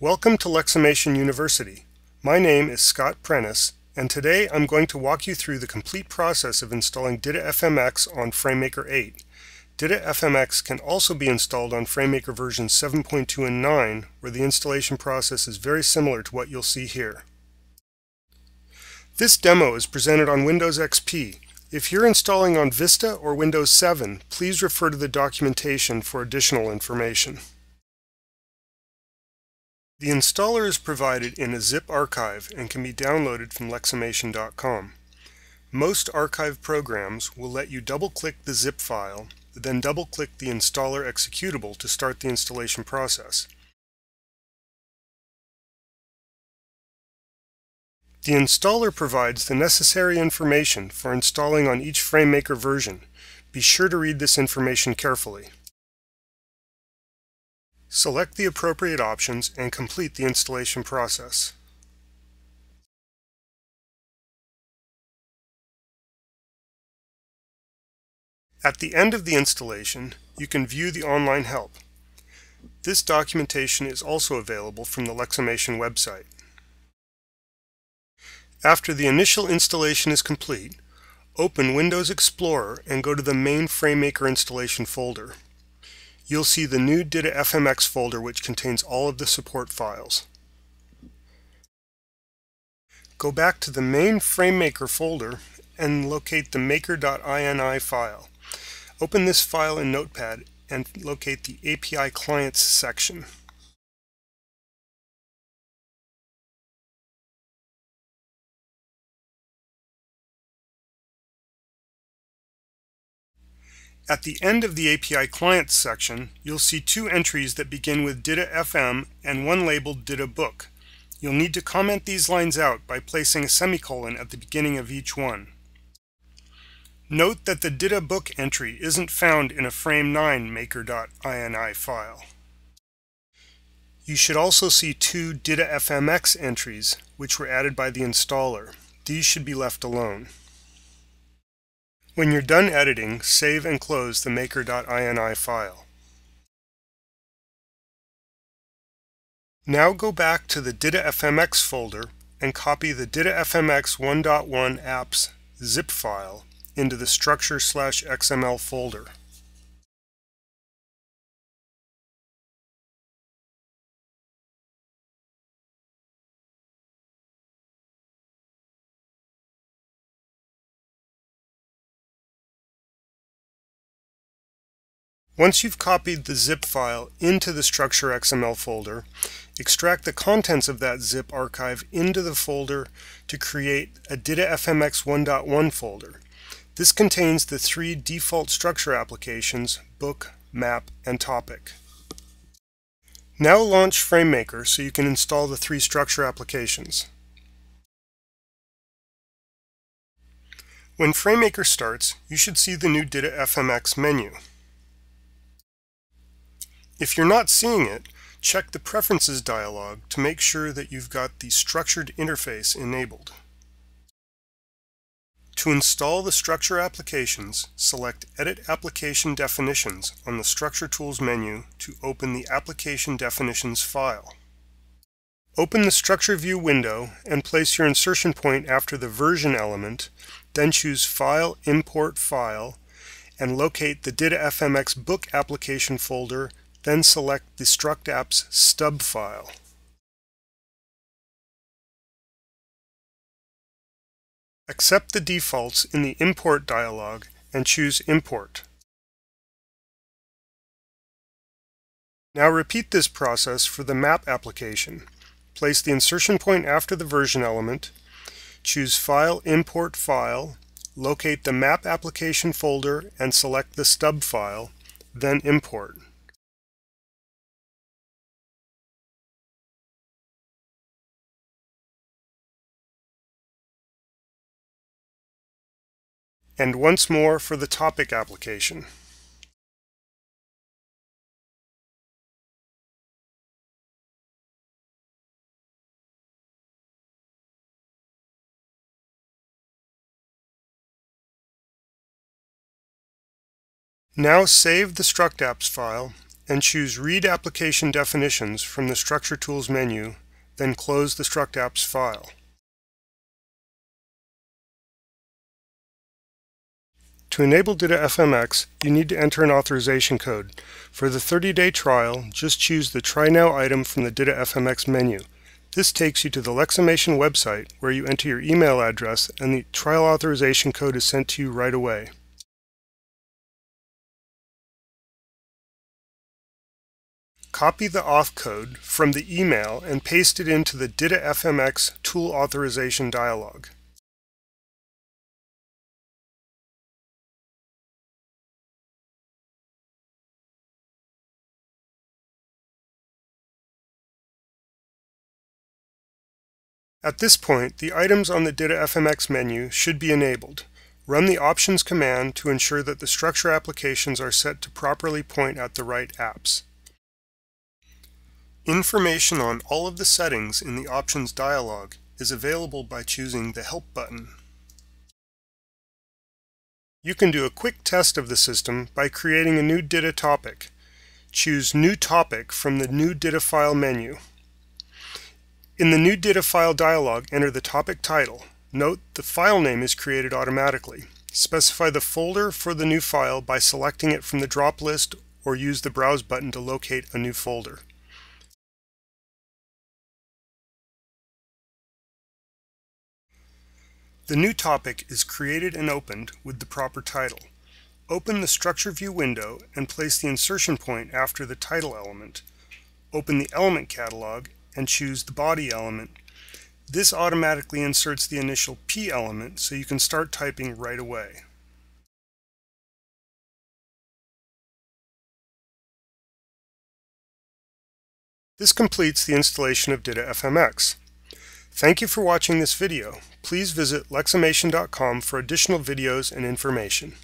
Welcome to Leximation University. My name is Scott Prentice, and today I'm going to walk you through the complete process of installing DITA-FMX on FrameMaker 8. DITA-FMX can also be installed on FrameMaker versions 7.2 and 9, where the installation process is very similar to what you'll see here. This demo is presented on Windows XP. If you're installing on Vista or Windows 7, please refer to the documentation for additional information. The installer is provided in a zip archive and can be downloaded from leximation.com. Most archive programs will let you double-click the zip file, then double-click the installer executable to start the installation process. The installer provides the necessary information for installing on each FrameMaker version. Be sure to read this information carefully. Select the appropriate options and complete the installation process. At the end of the installation, you can view the online help. This documentation is also available from the Leximation website. After the initial installation is complete, open Windows Explorer and go to the main FrameMaker installation folder you'll see the new DITA-FMX folder which contains all of the support files. Go back to the main FrameMaker folder and locate the maker.ini file. Open this file in Notepad and locate the API Clients section. At the end of the API Clients section, you'll see two entries that begin with DITA-FM and one labeled DITA-Book. You'll need to comment these lines out by placing a semicolon at the beginning of each one. Note that the DITA-Book entry isn't found in a Frame9 maker.ini file. You should also see two DITA-FMX entries, which were added by the installer. These should be left alone. When you're done editing, save and close the maker.ini file. Now go back to the DITA-FMX folder and copy the DITA-FMX 1.1 apps zip file into the structure slash XML folder. Once you've copied the zip file into the structure XML folder, extract the contents of that zip archive into the folder to create a DITA-FMX 1.1 folder. This contains the three default structure applications, book, map, and topic. Now launch FrameMaker so you can install the three structure applications. When FrameMaker starts, you should see the new DITA-FMX menu. If you're not seeing it, check the Preferences dialog to make sure that you've got the Structured Interface enabled. To install the structure applications, select Edit Application Definitions on the Structure Tools menu to open the Application Definitions file. Open the Structure View window and place your insertion point after the version element, then choose File, Import File, and locate the DITA-FMX book application folder then select the struct.apps stub file. Accept the defaults in the Import dialog and choose Import. Now repeat this process for the map application. Place the insertion point after the version element, choose File, Import File, locate the map application folder and select the stub file, then import. And once more for the topic application. Now save the struct.apps file and choose Read Application Definitions from the Structure Tools menu, then close the StructApps file. To enable DITA-FMX, you need to enter an authorization code. For the 30-day trial, just choose the Try Now item from the DITA-FMX menu. This takes you to the Leximation website where you enter your email address and the trial authorization code is sent to you right away. Copy the auth code from the email and paste it into the DITA-FMX tool authorization dialog. At this point, the items on the DITA-FMX menu should be enabled. Run the options command to ensure that the structure applications are set to properly point at the right apps. Information on all of the settings in the options dialog is available by choosing the Help button. You can do a quick test of the system by creating a new DITA topic. Choose New Topic from the New DITA File menu. In the new DITA file dialog, enter the topic title. Note the file name is created automatically. Specify the folder for the new file by selecting it from the drop list or use the Browse button to locate a new folder. The new topic is created and opened with the proper title. Open the Structure View window and place the insertion point after the title element. Open the Element Catalog and choose the body element. This automatically inserts the initial P element so you can start typing right away. This completes the installation of DITA FMX. Thank you for watching this video. Please visit leximation.com for additional videos and information.